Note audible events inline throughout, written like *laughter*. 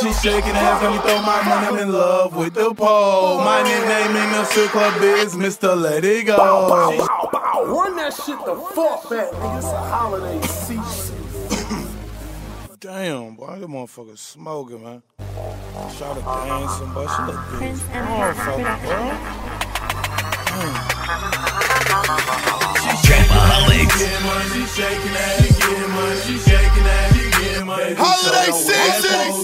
She shaking ass, let me throw my money. I'm in love with the pole. My nickname in the strip club is Mr. Let It Go. Bow, bow, bow, Run that shit the fuck back, nigga. It's a holiday season. *coughs* Damn, boy, that motherfucker smoking, man. Try to dancing, but she look good. Prince and Hair Motherfucker, bro. Trapaholics. Getting money, she shaking that, she getting money, she shaking that, she getting money. Holiday So season,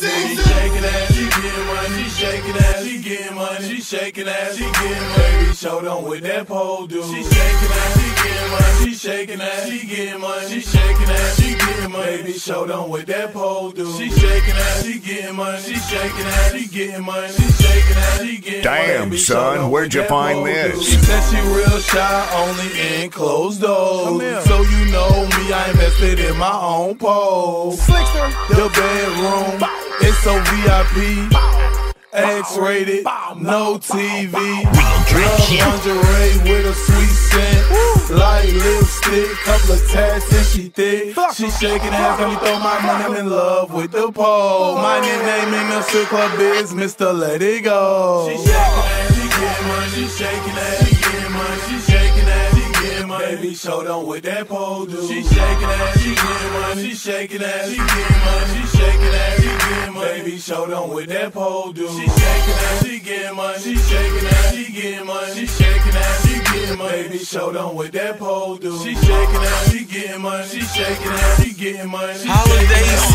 shaking that, she getting money. Baby, show them what that pole do. She shaking that, she getting money, she shaking that, she getting money, she shaking that, she getting money. Baby, show them what that pole do. She shaking that, she getting money, she shaking that, she getting money, she shaking that, she getting money. Damn, Baby, son, where'd you find this? She said she real shy, only in closed doors. So you know me, I invested in my own pole. The bedroom, it's so VIP. X-rated, no TV. drip Love shit. lingerie with a sweet scent. Light lipstick, couple of tats and she thick. She shaking ass, let me throw my money. I'm in love with the pole. Oh. My nickname in the strip club is Mr. Let It Go. She shaking ass, she getting money. She shaking ass, she getting money. She shaking ass, she getting money. Baby, show them what that pole do. She shaking ass, she getting money. She shaking ass, she getting money. She shaking ass, she getting money. Baby, show them what that pole do. She shaking ass, she getting money. She shaking ass, she getting money. She shaking ass, she getting money. Baby, show them what that pole do. She shaking ass, she getting money. She shaking ass, she getting money. She Holiday ass.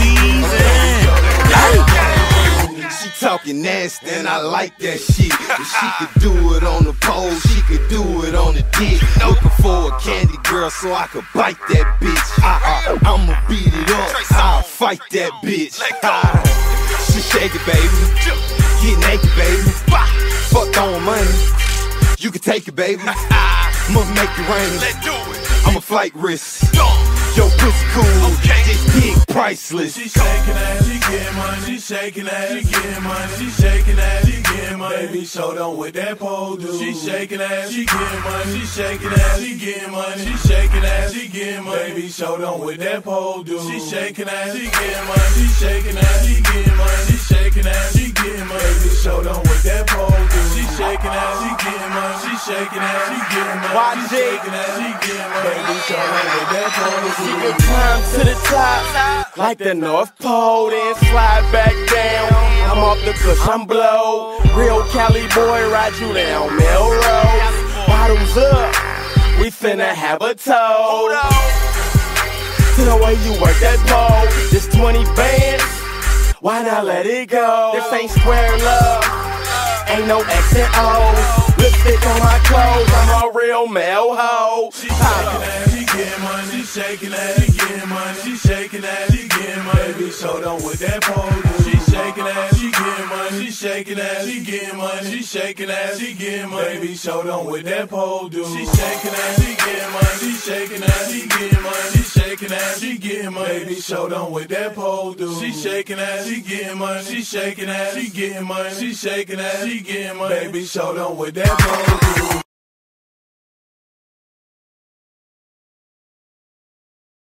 She talking nasty and I like that shit. If she could do it on the pole, she could do it on the dick. Looking for a candy girl so I could bite that bitch. I, I, I'ma beat it up, I'll fight that bitch. Shake it, baby. Get naked, baby. Fuck throwing money. You can take it, baby. *laughs* I'ma make it rain. I'm a flight risk. Yo, pussy cool. This dick priceless. She shaking ass, she getting money. She shaking ass, she getting money. She shaking ass, she getting money. Baby, show them what that pole do. She shaking ass, she getting money. She shaking ass, she getting money. She shaking ass, she getting money. Baby, show them what that pole do. She shaking ass, she getting money. She shaking ass, she getting money. She shaking ass, she getting money. Baby, show them what that pole do. She shaking ass, she getting money. She shaking ass, she getting money. She shaking ass, she getting money. Baby, show them what that pole do. She can climb to the top like the North Pole, then slide back down. I'm off the cush, I'm blow. Real Cali boy, ride you down Melrose. Bottles up, we finna have a toast. To the way you work that pole, this 20 bands. Why not let it go? This ain't square love. Ain't no X and O. Lipstick on my clothes, I'm a real male hoe. She she getting money. She shaking ass, she getting money. She shaking ass, them what that pole. She shaking ass, she getting money. She shaking ass, she getting money. She shaking ass, she getting money. Baby, show them what that pole do. She shaking ass, she getting money. She shaking ass, she getting money. She shaking ass, she getting money. Baby, show them what that pole do. She shaking ass, she getting money. She shaking ass, she getting money. She shaking ass, she getting money. Baby, show them what that pole do.